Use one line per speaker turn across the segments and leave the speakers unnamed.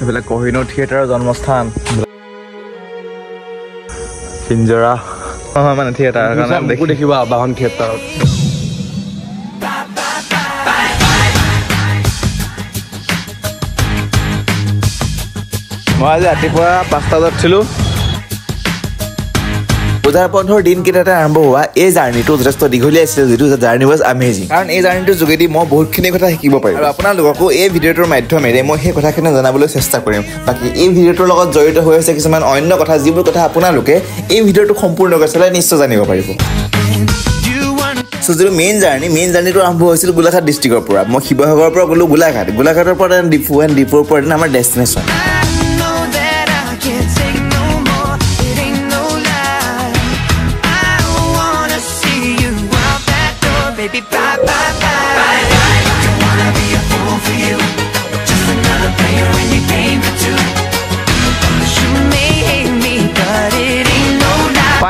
এইফালে কহিনুৰ থিয়েটাৰৰ জন্মস্থান। পিঞ্জৰা নহয় মানে থিয়েটাৰ
দেখিবা বাহন থিয়েটাৰত।
মই আজি ৰাতিপুৱা পাঁচটা বজাত উঠিলোঁ।
পূজাৰ বন্ধৰ দিনকেইটাতে আৰম্ভ হোৱা এই জাৰ্ণিটো যথেষ্ট দীঘলীয়া আছিলে যিটো জাৰ্ণি ৱাজ আমেজিং কাৰণ এই জাৰ্ণিটোৰ যোগেদি মই বহুতখিনি কথা শিকিব পাৰিম আৰু আপোনালোককো এই ভিডিঅ'টোৰ মাধ্যমেৰে মই সেই কথাখিনি জনাবলৈ চেষ্টা কৰিম। বাকী এই ভিডিঅ'টোৰ লগত জড়িত হৈ আছে কিছুমান অন্য কথা যিবোৰ কথা আপোনালোকে এই ভিডিঅ'টো সম্পূৰ্ণকৈ চালে নিশ্চয় জানিব পাৰিব। চ' যিটো মেইন জাৰ্ণি মেইন জাৰ্ণিটো আৰম্ভ হৈছিল গোলাঘাট ডিষ্ট্ৰিক্টৰ পৰা। মই শিৱসাগৰৰ পৰা গ'লোঁ গোলাঘাট। গোলাঘাটৰ পৰা দেন ডিপু এণ্ড ডিপুৰ পৰা আমাৰ ডেষ্টিনেশ্যন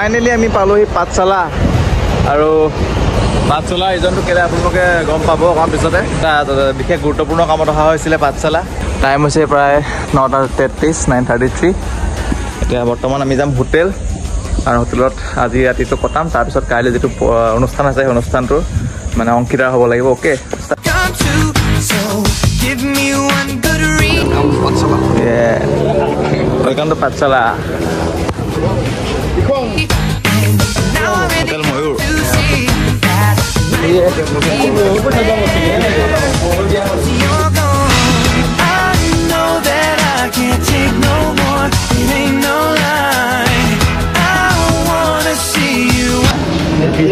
ফাইনেলি আমি পালোহি পাঠশালা। আৰু পাঠশালা ৰিজনটো কেলৈ আপোনালোকে গম পাব অকণমান পিছতে। বিশেষ গুৰুত্বপূৰ্ণ কামত অহা হৈছিলে পাঠশালা। টাইম হৈছে প্ৰায় নটা তেত্ৰিছ নাইন থাৰ্টি থ্ৰী এতিয়া বৰ্তমান আমি যাম হোটেল। আৰু হোটেলত আজি ৰাতিটো কটাম। তাৰপিছত কাইলৈ যিটো অনুষ্ঠান আছে সেই অনুষ্ঠানটোৰ মানে অংশীদাৰ হ'ব লাগিব okay. Welcome
to
Pathshala. Iya,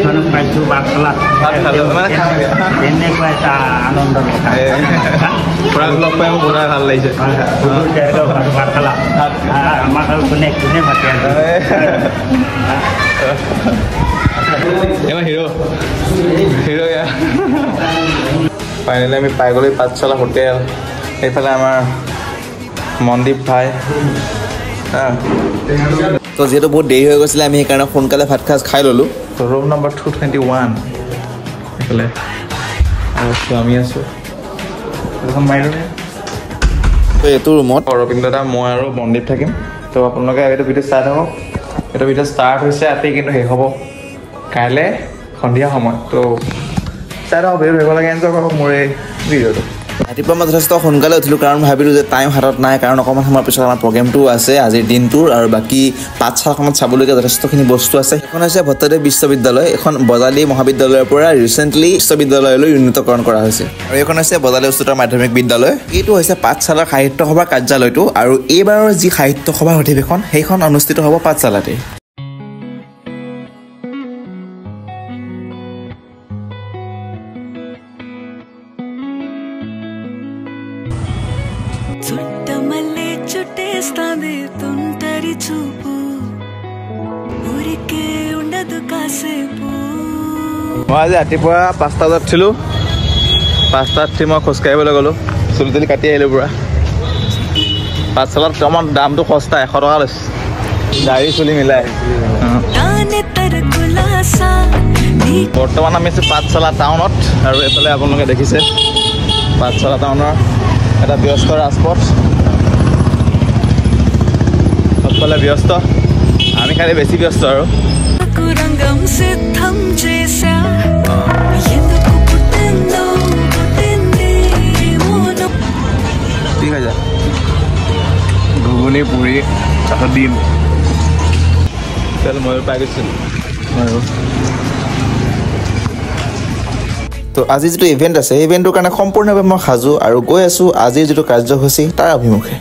sono faccio
battla ini kuasa anonda kurang lupa yang
murah hal lain dulu jago battla maka kunek kunek mati
এবাৰ হিৰ' হিৰ' ফাইনেলি আমি পাই গ'লো পাঠশালা হোটেল। এইফালে আমাৰ মনদীপ ভাই।
তো যিহেতু বহুত দেৰি হৈ গৈছিলে আমি সেইকাৰণে সোনকালে ভাত সাজ খাই ল'লোঁ।
Room number two twenty one এইফালে। আৰু আমি আছোঁ।
তো এইটো ৰুমত
অৰবিন্দ দা মই আৰু মনদীপ থাকিম। তো আপোনালোকে এইটো ভিডিঅ' চাই থাকক। এইটো ভিডিঅ' ষ্টাৰ্ট হৈছে ৰাতি কিন্তু শেষ হ'ব। কাইলৈ সন্ধিয়া সময়। তো চাই থাকক ভিডিঅ' ধৰিব লাগে এনজয় কৰক মোৰ এই ভিডিঅ'টো।
ৰাতিপুৱা মই যথেষ্ট সোনকালে উঠিলোঁ কাৰণ ভাবিলোঁ যে টাইম হাতত নাই কাৰণ অকণমান সময়ৰ পিছত আমাৰ প্ৰগ্ৰেমটো আছে আজিৰ দিনটোৰ আৰু বাকী পাঠশালাখনত চাবলগীয়া যথেষ্টখিনি বস্তু আছে। এখন হৈছে ভট্টদেৱ বিশ্ববিদ্যালয় এখন বজালী মহাবিদ্যালয়ৰ পৰা ৰিচেণ্টলি বিশ্ববিদ্যালয়লৈ উন্নীতকৰণ কৰা হৈছে। আৰু এইখন হৈছে বজালী উচ্চতৰ মাধ্যমিক বিদ্যালয়। এইটো হৈছে পাঠশালাৰ সাহিত্য সভাৰ কাৰ্যালয়টো আৰু এইবাৰৰ যি সাহিত্য সভাৰ অধিৱেশন সেইখন অনুষ্ঠিত হ'ব পাঠশালাতে।
মই আজি ৰাতিপুৱা পাঁচটা বজাত উঠিলোঁ। পাঁচটাত উঠি মই খোজকাঢ়িবলৈ গ'লোঁ। চুলি তুলি কাটি আহিলোঁ পুৰা। পাঠশালত অকণমান দামটো সস্তা এশ টকা লৈছে। দাড়ি চুলি মিলাই বৰ্তমান আমি আছোঁ পাঠশালা টাউনত আৰু এইফালে আপোনালোকে দেখিছে। পাঠশালা টাউনৰ এটা ব্যস্ত ৰাজপথ। সকলোৱে ব্যস্ত। আমি খালি বেছি ব্যস্ত আৰু।
నాకు రంగం సిద్ధం చేశా ఎందుకు పుట్టిందో పుట్టింది మౌనం
ঠিক আছে ঘুগুনি পুৰি তাৰপিছত ডিম তেল ময়ূৰ পাই গৈছিলোঁ ময়ূৰ
তো আজি যিটো ইভেণ্ট আছে সেই ইভেণ্টটোৰ কাৰণে সম্পূৰ্ণভাৱে মই সাজু আৰু গৈ আছোঁ আজিৰ যিটো কাৰ্যসূচী তাৰ অভিমুখে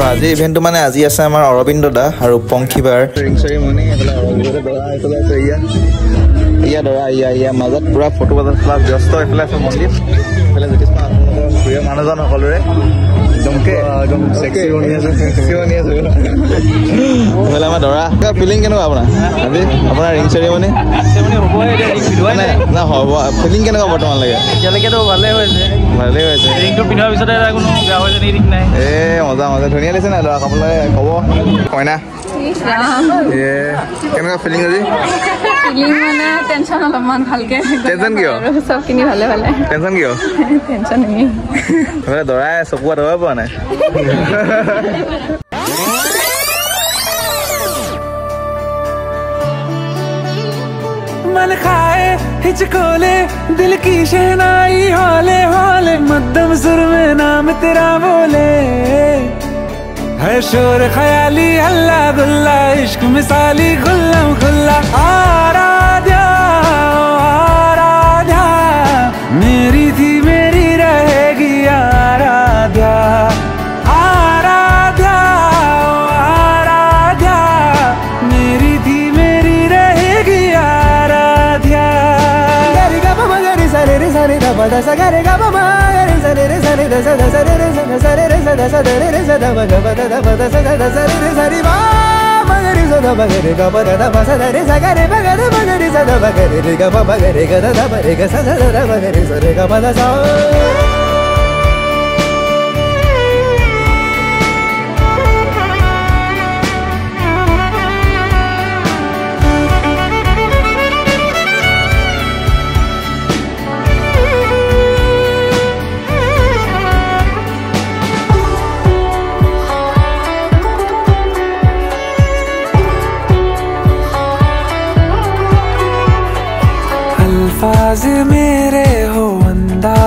তো আজি ইভেন্টটো মানে আজি আছে আমাৰ অৰবিন্দ দা আৰু
পংখী বাৰ। ইয়া দৰা ইয়া ইয়াৰ মাজত পূৰা ফটো বজাৰ ব্যস্ত এইফালে আছে মন্দিৰ। এইফালে জ্যোতিষ প্ৰিয় মানুহজন সকলোৰে। আমাৰ দৰা ফিলিং কেনেকুৱা আপোনাৰ আজি আপোনাৰ ৰিং চেৰিমনি মানে না হ'ব ফিলিং কেনেকুৱা বৰ্তমানলৈকে
এতিয়ালৈকেতো ভালেই হৈছে
ভালেই হৈছে
ৰিংটো পিন্ধাৰ পিছতে এটা কোনো বেয়া হৈ যায় ঠিক নাই
এ মজা মজা ধুনীয়া লাগিছে নাই ল'ৰা আপোনালোকে ক'ব কইনা কেনেকুৱা ফিলিং আজি
ফিলিং মানে টেনশ্যন অলপমান ভালকে
Tension কিয়?
আৰু চবখিনি ভালে ভালে
টেনশ্যন কিয়
টেনশ্যন এনেই
সেইফালে দৰাই চকু আঁতৰাই পোৱা নাই
मन खाए हिचकोले दिल की शहनाई हौले हौले मध्यम सुर में नाम तेरा बोले है शोर ख्याली हल्ला गुल्ला इश्क मिसाली खुल्लम खुल्ला। आराध्या आराध्या, मेरी थी मेरी रहेगी आराध्या। आराध्या आराध्या, मेरी थी मेरी रहेगी आराध्या। गरी गा गरी सरे रे सरे पदा सा गरे गा bagare ga ba da da ba sa da re sa ga re ba ga da ba ga re sa da ba ga re ga ba ba ga re ga da da ba re ga sa sa da ba ga re sa re ga ba da sa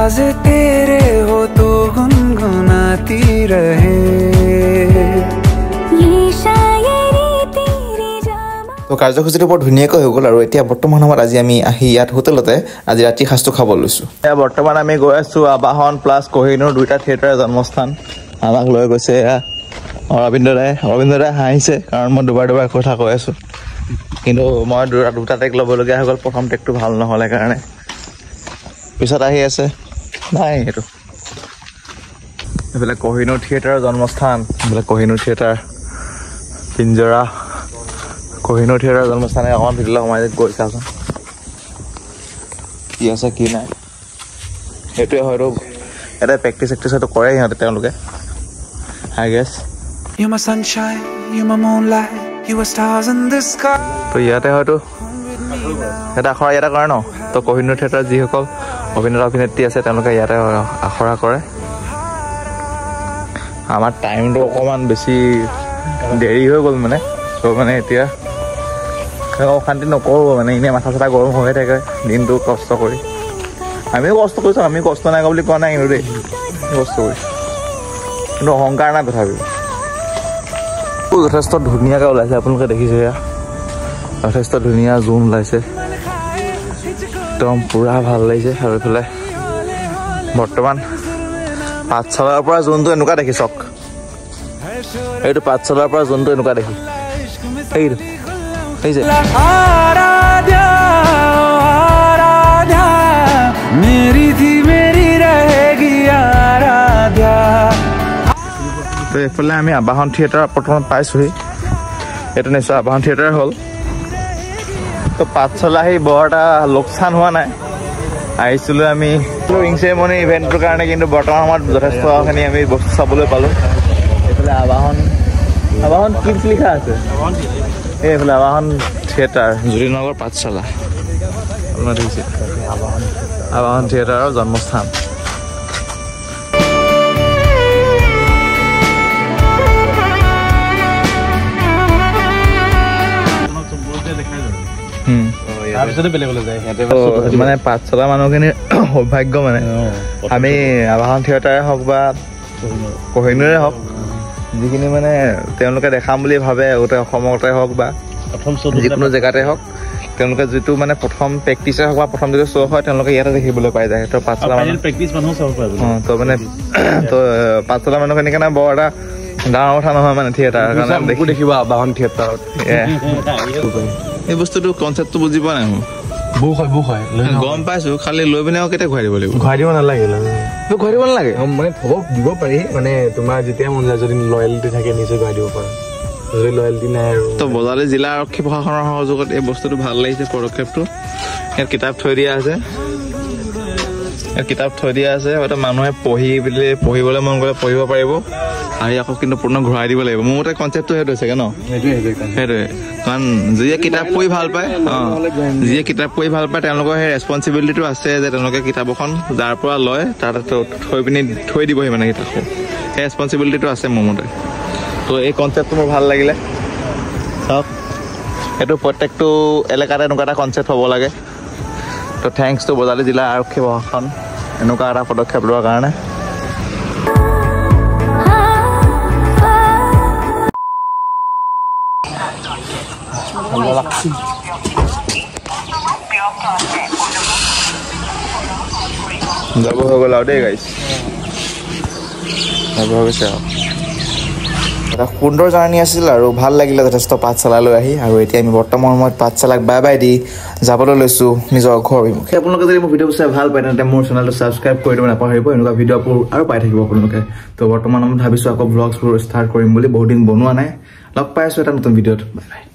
अंदाज तेरे हो तो गुनगुनाती रहे
ये शायरी तेरी जामा
তো কাৰ্যসূচীটো বৰ ধুনীয়াকৈ হৈ গ'ল আৰু এতিয়া বৰ্তমান সময়ত আজি আমি আহি ইয়াত হোটেলতে আজি ৰাতি সাঁজটো খাব লৈছোঁ
এতিয়া বৰ্তমান আমি গৈ আছো আবাহন প্লাছ কহিনুৰ দুইটা থিয়েটাৰৰ জন্মস্থান আমাক লৈ গৈছে এয়া অৰবিন্দ দাই অৰবিন্দ দাই হাঁহিছে কাৰণ মই দুবাৰ দুবাৰ কথা কৈ আছো কিন্তু মই দুটা দুটা টেক ল'বলগীয়া হৈ গ'ল প্ৰথম টেকটো ভাল নহ'লে কাৰণে পিছত আহি আছে নাই সেইটো। এইফালে কহিনুৰ থিয়েটাৰৰ জন্মস্থান এইফালে কহিনুৰ থিয়েটাৰ পিঞ্জৰা। কহিনুৰ থিয়েটাৰৰ জন্মস্থানে অকণমান ভিতৰলৈ সোমাই গৈ চাচোন কি আছে কি নাই। সেইটোৱে হয়তো এটা প্ৰেক্টিচ চেক্টিচ হয়তো কৰে সিহঁতে তেওঁলোকে।
I guess.
তো ইয়াতে হয়তো এটা আখৰা ইয়াতে কৰে ন? তো কহিনুৰ থিয়েটাৰত যিসকল অভিনেতা অভিনেত্ৰী আছে তেওঁলোকে ইয়াতে আখৰা কৰে। আমাৰ টাইমটো অকণমান বেছি দেৰি হৈ গ'ল মানে। ত' মানে এতিয়া অশান্তি নকৰোঁ মানে এনেই মাথা চাথা গৰম হৈয়ে থাকে দিনটো কষ্ট কৰি। আমিও কষ্ট কৰিছোঁ আমি কষ্ট নাই কৰা বুলি কোৱা নাই কিন্তু দেই কষ্ট কৰিছোঁ। কিন্তু অহংকাৰ নাই তথাপিও। যথেষ্ট ধুনীয়াকৈ ওলাইছে আপোনালোকে দেখিছে এয়া। যথেষ্ট ধুনীয়া জোন ওলাইছে। একদম পুৰা ভাল লাগিছে আৰু এইফালে। বৰ্তমান পাঠশালাৰ পৰা যোনটো এনেকুৱা দেখি চক এইটো পাঠশালাৰ পৰা যোনটো এনেকুৱা দেখি। এইটো
এই
যে। এইফালে আমি আবাহন থিয়েটাৰ বৰ্তমান পাইছোঁহি। এইটো নিশ্চয় আবাহন থিয়েটাৰ হ'ল। তো পাঠশালা আহি বৰ এটা লোকচান হোৱা নাই। আহিছিলোঁ আমি। ৰিং চেৰেমনি ইভেণ্টটোৰ কাৰণে কিন্তু বৰ্তমান সময়ত যথেষ্টখিনি আমি বস্তু চাবলৈ পালোঁ। এইফালে আবাহন আবাহন কি লিখা আছে? এই এইফালে আবাহন থিয়েটাৰ। জুৰিনগৰ পাঠশালা। আপোনাৰ দেখিছে আবাহন থিয়েটাৰৰ জন্মস্থান। মানে পাঠশালা মানুহখিনিৰ সৌভাগ্য মানে। আমি আবাহন থিয়েটাৰে হওক বা কহিনুৰে হওক যিখিনি মানে তেওঁলোকে দেখাম বুলি ভাবে গোটেই অসমতে হওক বা
প্ৰথম শ্ব'
যিকোনো জেগাতে হওক তেওঁলোকে যিটো মানে প্ৰথম প্ৰেক্টিচে হওক বা প্ৰথম যিটো শ্ব' হয় তেওঁলোকে ইয়াতে দেখিবলৈ পাই যায়। তো পাঠশালা অঁ তো মানে তো পাঠশালা মানুহখিনিৰ কাৰণে বৰ এটা ডাঙৰ কথা নহয় মানে থিয়েটাৰ। কাৰণে দেখি
দেখিবা বাহন থিয়েটাৰত।
এই বস্তুটো কনচেপ্টটো বুজি পোৱা নাই
বুক হয় বুক হয়।
গম পাইছো খালি লৈ পিনে আৰু কেতিয়া ঘূৰাই দিব লাগিব?
ঘূৰাই দিব নালাগে
ঘূৰাই দিব নালাগে?
মানে দিব পাৰি। মানে তোমাৰ যেতিয়া মন যায় যদি লয়েলটি থাকে নিজে ঘূৰাই দিব পাৰা। যদি লয়েলটি নাই আৰু
তো বজালী জিলা আৰক্ষী প্ৰশাসনৰ সহযোগত এই বস্তুটো ভাল লাগিছে পদক্ষেপটো। ইয়াত কিতাপ থৈ দিয়া আছে। ইয়াত কিতাপ থৈ দিয়া আছে। হয়তো মানুহে পঢ়ি পেলাই পঢ়িবলৈ মন গ'লে পঢ়িব পাৰিব। আহি আকৌ কিন্তু পুনৰ ঘূৰাই দিব লাগিব। মোৰ মতে কনচেপ্টটো সেইটো চাগে ন?
সেইটোৱে
কাৰণ যিয়ে কিতাপ পঢ়ি ভাল পায় অঁ যিয়ে কিতাপ পঢ়ি ভাল পায় তেওঁলোকৰ সেই ৰেচপনচিবিলিটিটো আছে যে তেওঁলোকে কিতাপ এখন যাৰ পৰা লয় তাত থৈ পিনি থৈ দিবহি মানে কিতাপখন। সেই ৰেচপনচিবিলিটিটো আছে মোৰ মতে। তো এই কনচেপ্টটো মোৰ ভাল লাগিলে। চাওক এইটো প্ৰত্যেকটো এলেকাতে এনেকুৱা এটা কনচেপ্ট হ'ব লাগে। তো থেংকছ টু বজালী জিলা আৰক্ষী প্ৰশাসন এনেকুৱা এটা পদক্ষেপ লোৱাৰ কাৰণে। গ'ল আৰু দেই গাইছ যাব হৈ গৈছে আৰু
এটা সুন্দৰ জাৰ্ণি আছিল আৰু ভাল লাগিলে যথেষ্ট পাঠশালালৈ আহি আৰু এতিয়া আমি বৰ্তমান সময়ত পাঠশালাক বাই বাই দি যাবলৈ লৈছোঁ নিজৰ ঘৰ অভিমুখে আপোনালোকে যদি মোৰ ভিডিঅ'বোৰ চাই ভাল পায় তেন্তে মোৰ চেনেলটো ছাবস্ক্ৰাইব কৰি দিব নাপাহৰিব এনেকুৱা ভিডিঅ'বোৰ আৰু পাই থাকিব আপোনালোকে তো বৰ্তমান আমি ভাবিছোঁ আকৌ ভ্লগছবোৰ ষ্টাৰ্ট কৰিম বুলি বহুত দিন বনোৱা নাই লগ পাই আছোঁ এটা নতুন ভিডিঅ'ত বাই বাই